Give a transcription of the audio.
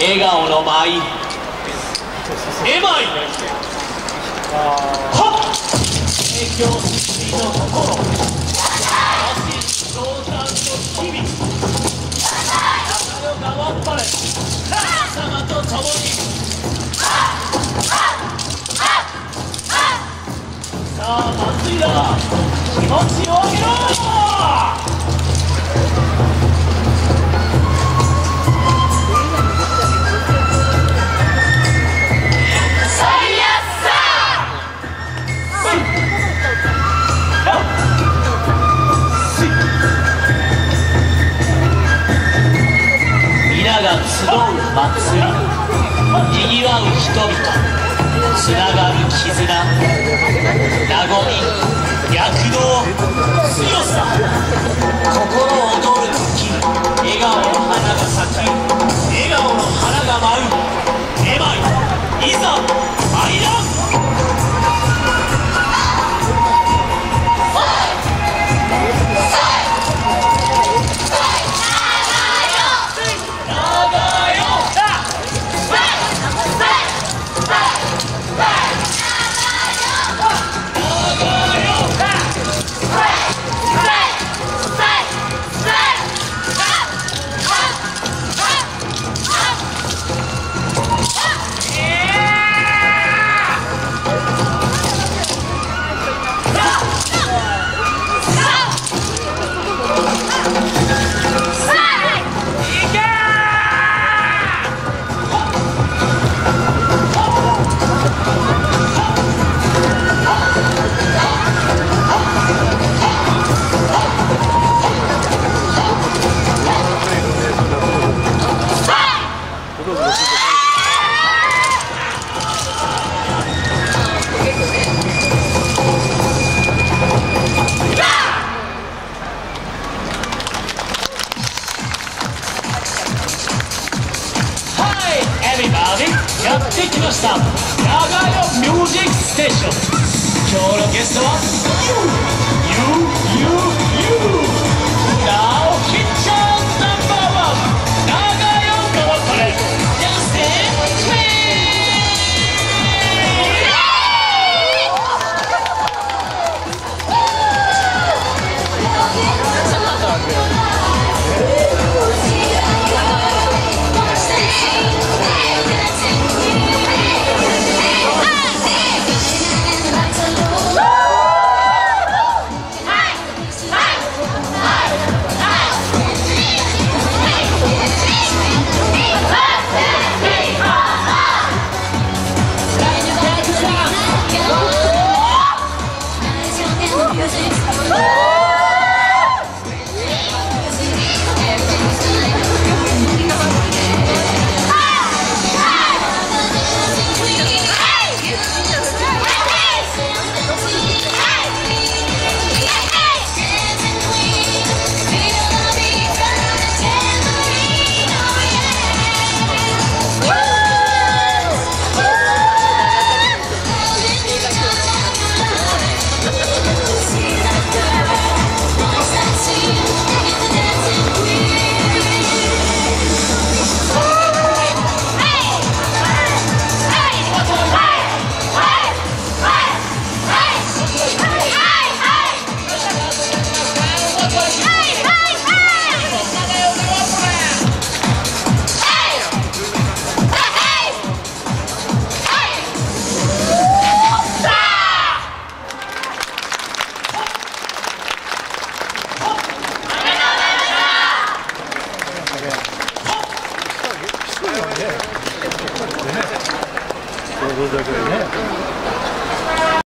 笑顔の舞。エマイ。はっ。影響水の心足上山の日々仲良がわっぱれ様と共にさあ祭りだ。祭りにぎわう人々。つながる絆。和み。躍動。強さ。心をやってきました。長屋ミュージックステーション。今日のゲストは？ 표시 踊るだけでね。